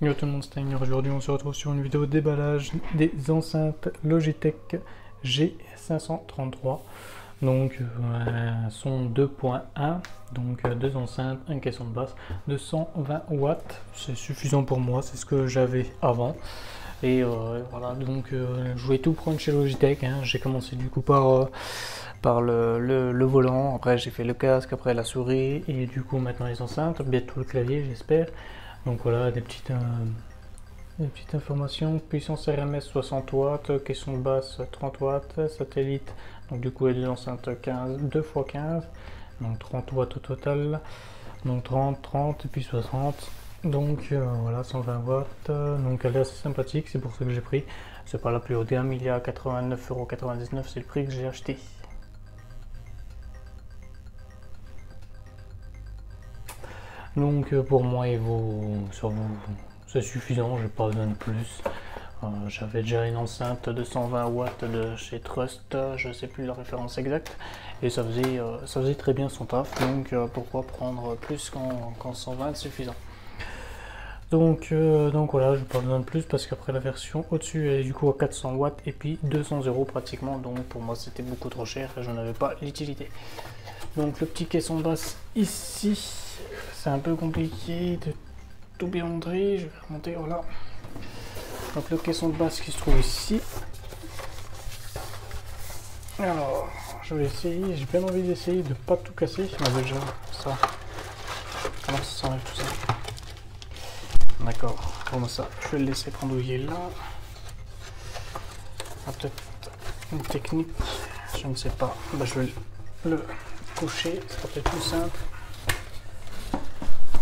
Yo tout le monde, Steiner. Aujourd'hui, on se retrouve sur une vidéo déballage des enceintes Logitech G533. Donc, euh, son 2.1, donc euh, deux enceintes, un caisson de basse de 120 watts. C'est suffisant pour moi, c'est ce que j'avais avant. Et euh, voilà, donc euh, je voulais tout prendre chez Logitech. hein. J'ai commencé du coup par, par le, le- le volant, après j'ai fait le casque, après la souris, et du coup maintenant les enceintes, bientôt le clavier, j'espère. Donc voilà, des petites, euh, informations. Puissance RMS 60 watts, caisson basse 30 watts, satellite, donc du coup deux enceintes 15, 2 x 15, donc 30 watts au total. Donc 30, 30 et puis 60. Donc euh, voilà, 120 watts. donc elle est assez sympathique, c'est pour ça que j'ai pris. C'est pas la plus haut de gamme, il y a 89,99€, c'est le prix que j'ai acheté. Donc euh, pour moi, il vaut, ça vaut- c'est suffisant, j'ai pas besoin de plus. Euh, J'avais déjà une enceinte de 120 watts de chez Trust, je sais plus la référence exacte, et ça faisait, euh, ça faisait très bien son taf, donc pourquoi prendre plus qu'en qu'en 120 suffisant. Donc, donc voilà, je pas besoin de plus parce qu'après la version au-dessus elle est du coup à 400 watts et puis 200 euros pratiquement, donc pour moi c'était beaucoup trop cher et je n'avais pas l'utilité. Donc le petit caisson basse ici, c'est un peu compliqué de tout bien je vais remonter, voilà. Donc le caisson de basse qui se trouve ici. Alors, je vais essayer, j'ai bien envie d'essayer de pas tout casser, mais déjà ça, comment ça s'enlève tout ça? D'accord, comme ça, je vais le laisser pendouiller là. Ah, peut-être une technique, je ne sais pas. Bah, je vais le coucher, ce sera peut-être plus simple.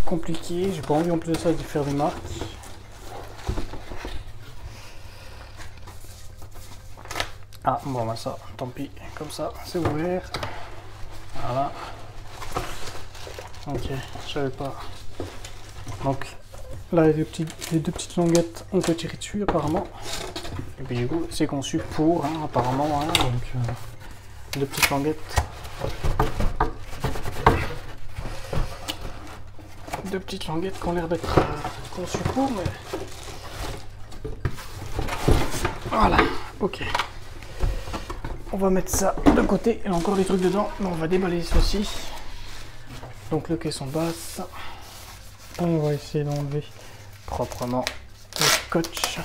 Compliqué, j'ai pas envie en plus de ça de faire des marques. Ah, bon, bah ça, tant pis, comme ça, c'est ouvert. Voilà. Ok, je savais pas. Donc, Là, les deux, petites, languettes, on peut tirer dessus apparemment. Et puis du coup, c'est conçu pour, hein, apparemment. hein, donc, euh, deux petites languettes. Deux petites languettes qui ont l'air d'être euh, conçues pour, mais. Voilà, ok. On va mettre ça de côté. Il y a encore des trucs dedans, mais on va déballer ceci. Donc le caisson basse. On va essayer d'enlever proprement le scotch.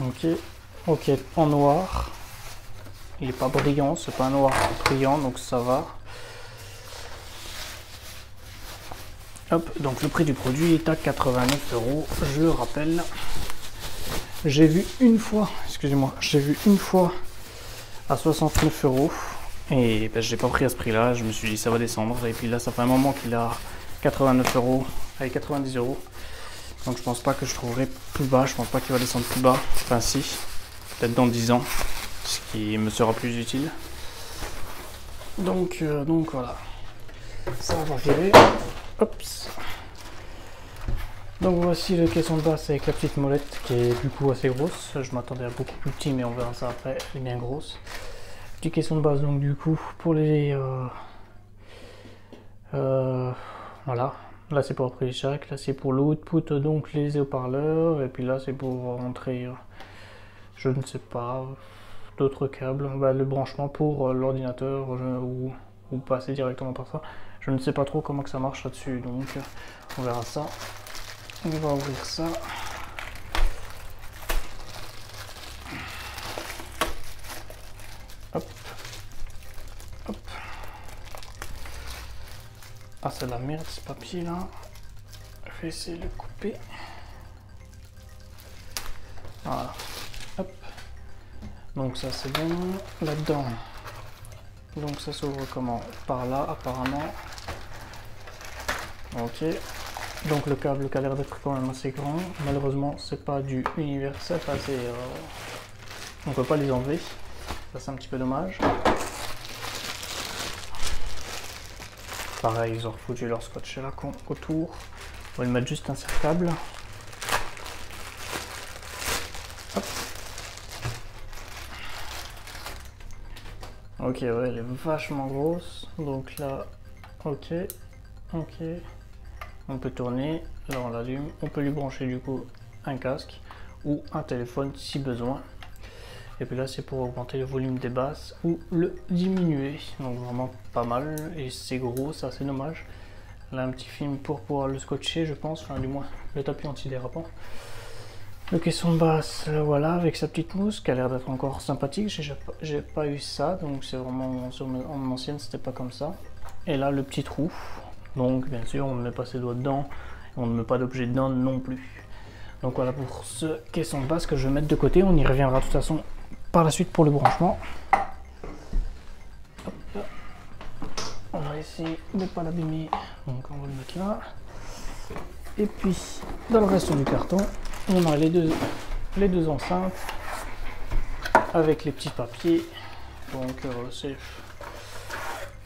Ok, ok, en noir. Il est pas brillant, c'est pas un noir brillant, donc ça va. Hop, donc le prix du produit est à 89 euros, je le rappelle. J'ai vu une fois, excusez-moi, j'ai vu une fois à 69 euros. Et ben, je l'ai pas pris à ce prix-là, je me suis dit ça va descendre. Et puis là, ça fait un moment qu'il a 89 euros, avec 90 euros. Donc je pense pas que je trouverai plus bas, je pense pas qu'il va descendre plus bas. Enfin si, peut-être dans 10 ans, ce qui me sera plus utile. Donc, euh, donc voilà. Ça va virer. Donc voici le caisson de basse avec la petite molette qui est du coup assez grosse. Je m'attendais à beaucoup plus petit mais on verra ça après, elle est bien grosse. Petit caisson de base donc du coup pour les euh, euh, voilà là c'est pour après chaque là c'est pour l'output donc les haut-parleurs et puis là c'est pour rentrer euh, je ne sais pas d'autres câbles Bah, le branchement pour l'ordinateur ou, ou passer directement par ça je ne sais pas trop comment que ça marche là-dessus donc on verra ça on va ouvrir ça Hop. Hop. Ah, c'est la merde ce papier là. Je vais essayer de le couper. Voilà. Hop. Donc ça c'est bon. Là-dedans. Donc ça s'ouvre comment? Par là apparemment. Ok. Donc le câble qui a l'air d'être quand même assez grand. Malheureusement c'est pas du universel. Enfin, euh, On peut pas les enlever. Ça c'est un petit peu dommage. Pareil, ils ont refoutu leur scotch là autour. On va le mettre juste insertable. Hop. Ok, ouais, elle est vachement grosse. Donc là, ok, ok, on peut tourner, là on l'allume, on peut lui brancher du coup un casque ou un téléphone si besoin. Et puis là c'est pour augmenter le volume des basses ou le diminuer. Donc vraiment pas mal et c'est gros, c'est assez dommage. Là un petit film pour pouvoir le scotcher je pense, enfin du moins le tapis antidérapant. Le caisson basse, euh, voilà, avec sa petite mousse qui a l'air d'être encore sympathique. J'ai pas eu ça, donc c'est vraiment sur mon ancienne, c'était pas comme ça. Et là, le petit trou. Donc, bien sûr, on ne met pas ses doigts dedans, on ne met pas d'objet dedans non plus. Donc voilà pour ce caisson de basse que je vais mettre de côté. On y reviendra de toute façon par la suite pour le branchement. On va essayer de ne pas l'abîmer. Donc on va le mettre là. Et puis, dans le reste du carton, on a les deux, les deux enceintes avec les petits papiers. Donc euh, c'est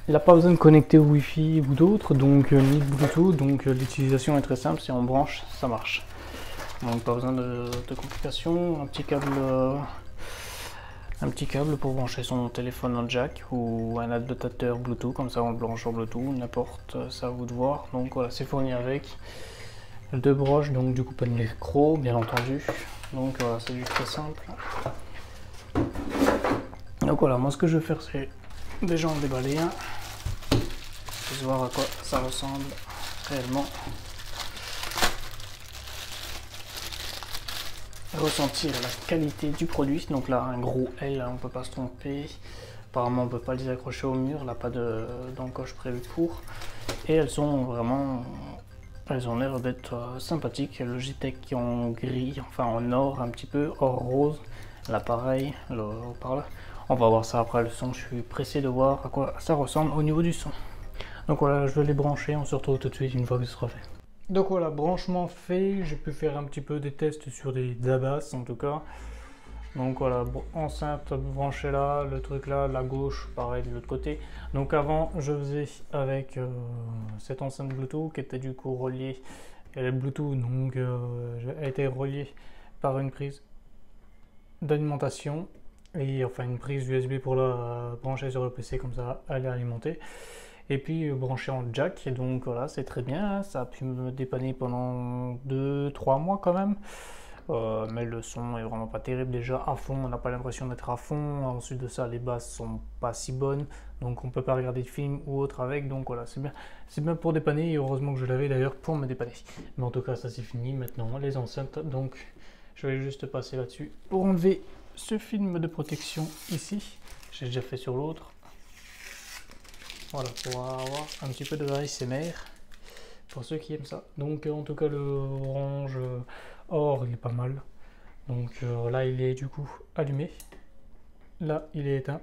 il n'a pas besoin de connecter au Wi-Fi ou d'autres, donc euh, ni Bluetooth, donc euh, l'utilisation est très simple, si on branche, ça marche. Donc pas besoin de, complications, un petit câble un petit câble pour brancher son téléphone en jack ou un adaptateur Bluetooth, comme ça on le branche en Bluetooth, n'importe, ça à vous de voir. Donc voilà, c'est fourni avec deux broches, donc du coup pas de micro, bien entendu. Donc voilà, c'est juste très simple. Donc voilà, moi ce que je vais faire c'est déjà en déballer un, voir à quoi ça ressemble réellement. Ressentir la qualité du produit, donc là un gros L, on peut pas se tromper. Apparemment on peut pas les accrocher au mur, là pas d'encoche prévu pour. Et elles sont vraiment elles ont l'air d'être euh, sympathiques. Logitech en gris, enfin en or un petit peu, or rose. L'appareil, le haut-parleur. On va voir ça après le son. Je suis pressé de voir à quoi ça ressemble au niveau du son. Donc voilà, je vais les brancher. On se retrouve tout de suite une fois que ce sera fait. Donc voilà, branchement fait. J'ai pu faire un petit peu des tests sur des Dabas en tout cas. Donc voilà, enceinte branchée là, le truc là, la gauche, pareil de l'autre côté. Donc avant, je faisais avec euh, cette enceinte Bluetooth qui était du coup reliée, elle est Bluetooth, donc euh, elle été reliée par une prise d'alimentation et enfin une prise USB pour la brancher sur le PC comme ça, elle est alimentée. Et puis euh, brancher en jack, et donc voilà, c'est très bien, ça a pu me dépanner pendant 2-3 mois quand même. Euh, mais le son est vraiment pas terrible. Déjà à fond on n'a pas l'impression d'être à fond. Ensuite de ça les basses sont pas si bonnes. Donc on peut pas regarder de film ou autre avec. Donc voilà c'est bien. C'est bien pour dépanner. Et heureusement que je l'avais d'ailleurs pour me dépanner. Mais en tout cas ça c'est fini. Maintenant les enceintes. Donc je vais juste passer là dessus pour enlever ce film de protection ici. J'ai déjà fait sur l'autre. Voilà pour avoir un petit peu de ASMR pour ceux qui aiment ça. Donc en tout cas le orange Or, il est pas mal. Donc euh, là, il est du coup allumé. Là, il est éteint.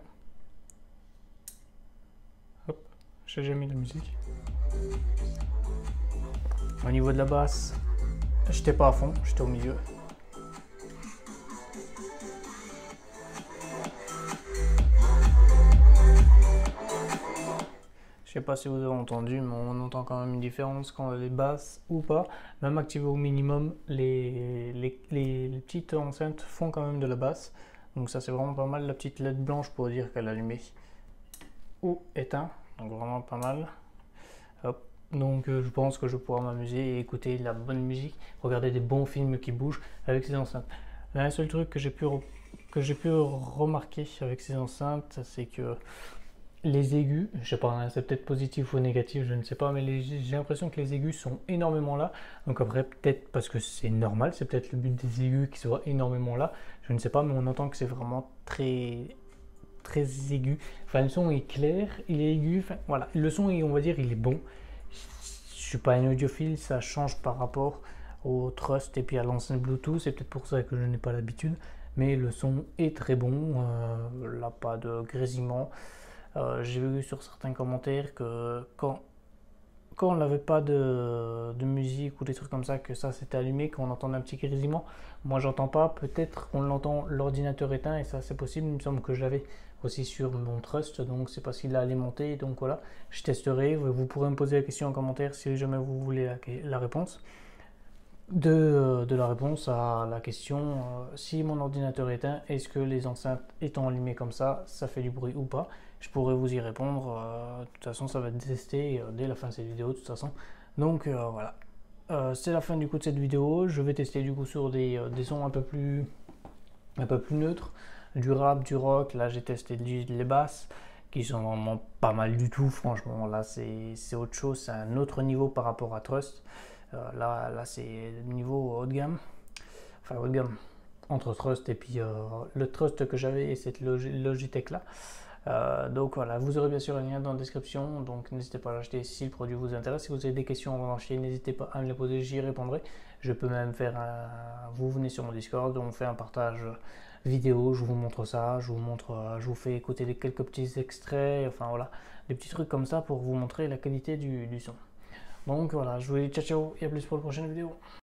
Hop, j'ai jamais mis de musique. Au niveau de la basse, j'étais pas à fond, j'étais au milieu. Sais pas si vous avez entendu, mais on entend quand même une différence quand elle est basse ou pas. Même activé au minimum, les, petites enceintes font quand même de la basse. Donc ça c'est vraiment pas mal. La petite LED blanche pour dire qu'elle est allumée ou éteint. Donc vraiment pas mal. Donc euh, je pense que je pourrai m'amuser et écouter de la bonne musique, regarder des bons films qui bougent avec ces enceintes. Un seul truc que j'ai pu, que j'ai pu remarquer avec ces enceintes, c'est que les aigus, je sais pas, hein, c'est peut-être positif ou négatif, je ne sais pas, mais j'ai l'impression que les aigus sont énormément là. Donc après, peut-être parce que c'est normal, c'est peut-être le but des aigus qui soient énormément là. Je ne sais pas, mais on entend que c'est vraiment très très aigu. Enfin, le son est clair, il est aigu. Enfin, voilà, le son, on va dire, il est bon. Je suis pas un audiophile, ça change par rapport au Trust et puis à l'ancien Bluetooth. C'est peut-être pour ça que je n'ai pas l'habitude. Mais le son est très bon. Euh, là, pas de grésillement. Euh, j'ai vu sur certains commentaires que quand, quand on n'avait pas de, musique ou des trucs comme ça, que ça s'était allumé, qu'on entendait un petit grésillement. Moi, j'entends pas. Peut-être on l'entend l'ordinateur éteint et ça, c'est possible. Il me semble que je l'avais aussi sur mon Trust, donc c'est parce qu'il a alimenté. Donc voilà, je testerai. Vous pourrez me poser la question en commentaire si jamais vous voulez la, réponse. De, de, la réponse à la question euh, si mon ordinateur est éteint, est-ce que les enceintes étant allumées comme ça, ça fait du bruit ou pas? Je pourrais vous y répondre. Euh, de toute façon, ça va être testé euh, dès la fin de cette vidéo, de toute façon. Donc euh, voilà. c'est la fin du coup de cette vidéo. Je vais tester du coup sur des, sons un peu plus un peu plus neutres, du rap, du rock. Là, j'ai testé les basses qui sont vraiment pas mal du tout. Franchement, là, c'est autre chose, c'est un autre niveau par rapport à Trust. là, là c'est niveau haut de gamme, enfin haut de gamme entre Trust et puis le Trust que j'avais et cette Logitech là. Euh, donc voilà, vous aurez bien sûr un lien dans la description, donc n'hésitez pas à l'acheter si le produit vous intéresse. Si vous avez des questions avant d'acheter, n'hésitez pas à me les poser, j'y répondrai. Je peux même faire un... Vous venez sur mon Discord, on fait un partage vidéo, je vous montre ça, je vous montre, je vous fais écouter quelques petits extraits, enfin voilà, des petits trucs comme ça pour vous montrer la qualité du, du son. Donc voilà, je vous dis ciao ciao et à plus pour la prochaine vidéo.